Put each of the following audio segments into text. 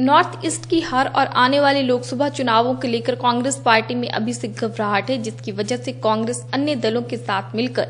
North east की हार और आने वाले लोकसभा चुनावों को लेकर कांग्रेस पार्टी में अभी से घबराहट है, जिसकी वजह से कांग्रेस अन्य दलों के साथ मिलकर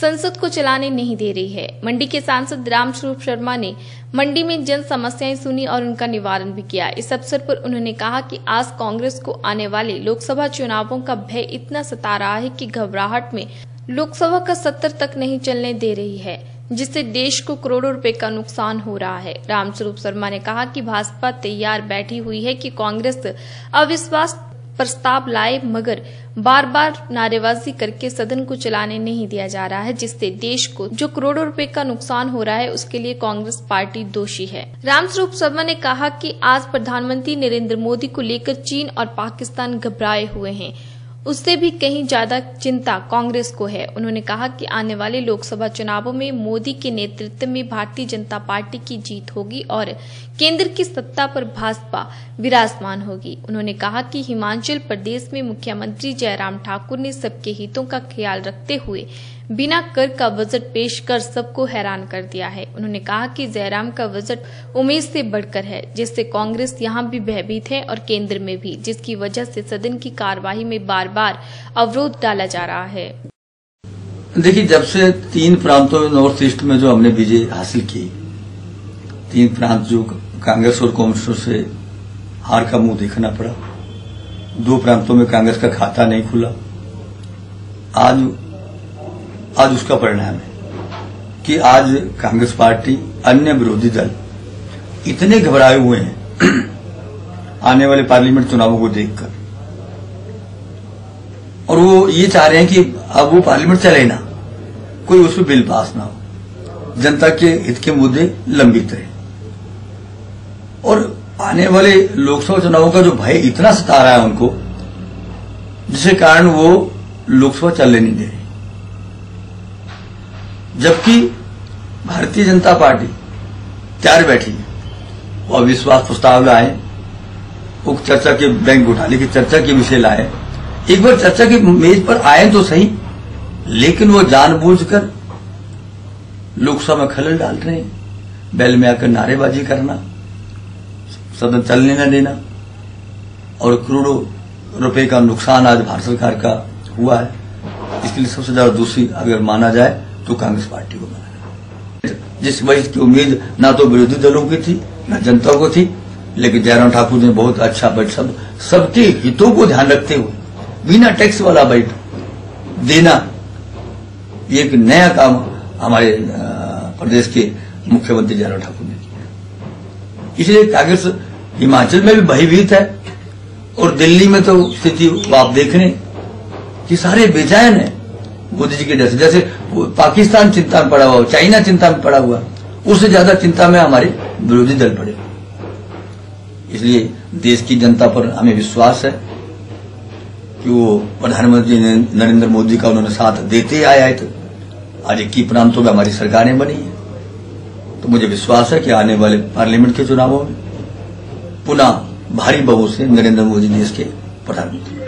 संसद को चलाने नहीं दे रही है। मंडी के सांसद रामस्वरूप शर्मा ने मंडी में जन समस्याएँ सुनी और उनका निवारण भी किया। इस अवसर पर उन्होंने कहा कि आज कांग्रेस को आने वाले लोकसभा चुनावों का भय इतना सता रहा है कि घबराहट में लोकसभा का सत्र तक नहीं चलने दे रही है। जिससे देश को करोड़ों रुपए का नुकसान हो रहा है। रामस्वरूप शर्मा ने कहा कि भाजपा तैयार बैठी हुई है कि कांग्रेस अविश्वास प्रस्ताव लाए, मगर बार बार नारेबाजी करके सदन को चलाने नहीं दिया जा रहा है, जिससे देश को जो करोड़ों रुपए का नुकसान हो रहा है, उसके लिए कांग्रेस पार्टी दोषी है। रामस्वरूप शर्मा ने कहा कि आज प्रधानमंत्री नरेंद्र मोदी को लेकर चीन और पाकिस्तान घबराए हुए हैं। उससे भी कहीं ज़्यादा चिंता कांग्रेस को है। उन्होंने कहा कि आने वाले लोकसभा चुनावों में मोदी के नेतृत्व में भारतीय जनता पार्टी की जीत होगी और केंद्र की सत्ता पर भाजपा विराजमान होगी। उन्होंने कहा कि हिमाचल प्रदेश में मुख्यमंत्री जयराम ठाकुर ने सबके हितों का ख्याल रखते हुए बिना कर का बजट पेश कर सबको हैरान कर दिया है। उन्होंने कहा कि जयराम का बजट उम्मीद से बढ़कर है, जिससे कांग्रेस यहाँ भी भयभीत है और केंद्र में भी, जिसकी वजह से सदन की कार्यवाही में बार बार अवरोध डाला जा रहा है। देखिए, जब से तीन प्रांतों में नॉर्थ ईस्ट में जो हमने विजय हासिल की, तीन प्रांत जो कांग्रेस और कांग्रेस से हार का मुँह देखना पड़ा। दो प्रांतों में कांग्रेस का खाता नहीं खुला। आज आज उसका परिणाम है कि आज कांग्रेस पार्टी अन्य विरोधी दल इतने घबराए हुए हैं आने वाले पार्लियामेंट चुनावों को देखकर। और वो ये चाह रहे हैं कि अब वो पार्लियामेंट चले ना, कोई उसमें बिल पास ना हो। जनता के हित के मुद्दे लंबित रहे। और आने वाले लोकसभा चुनावों का जो भय इतना सता रहा है उनको, जिसके कारण वो लोकसभा चलने नहीं दे रहे। जबकि भारतीय जनता पार्टी तैयार बैठी है। वो अविश्वास प्रस्ताव लाए वो चर्चा के बैंक घोटाले की चर्चा के विषय लाए। एक बार चर्चा की मेज पर आए तो सही, लेकिन वो जानबूझकर लोकसभा में खलल डाल रहे हैं। बैल में आकर नारेबाजी करना, सदन चलने न देना, और करोड़ों रुपए का नुकसान आज भारत सरकार का हुआ है। इसके लिए सबसे ज़्यादा दोषी अगर माना जाए तो कांग्रेस पार्टी को माना जिस वजह की उम्मीद ना तो विरोधी दलों की थी, न जनता को थी, लेकिन जयराम ठाकुर ने बहुत अच्छा बजट सब, सबके हितों को ध्यान रखते हुए, बिना टैक्स वाला बजट देना, ये एक नया काम हमारे प्रदेश के मुख्यमंत्री जयराम ठाकुर ने किया। इसलिए कांग्रेस हिमाचल में भी भयभीत है, और दिल्ली में तो स्थिति, आप देख रहे कि सारे बेचैन है। मोदी जी के जैसे जैसे पाकिस्तान चिंता में पड़ा हुआ, चाइना चिंता में पड़ा हुआ, उससे ज़्यादा चिंता में हमारे विरोधी दल पड़े। इसलिए देश की जनता पर हमें विश्वास है कि वो प्रधानमंत्री नरेंद्र मोदी का उन्होंने साथ देते आया है तो आज इक्कीस प्रांतों में हमारी सरकारें बनी है। तो मुझे विश्वास है कि आने वाले पार्लियामेंट के चुनावों में पुनः भारी बहु से नरेंद्र मोदी देश के प्रधानमंत्री।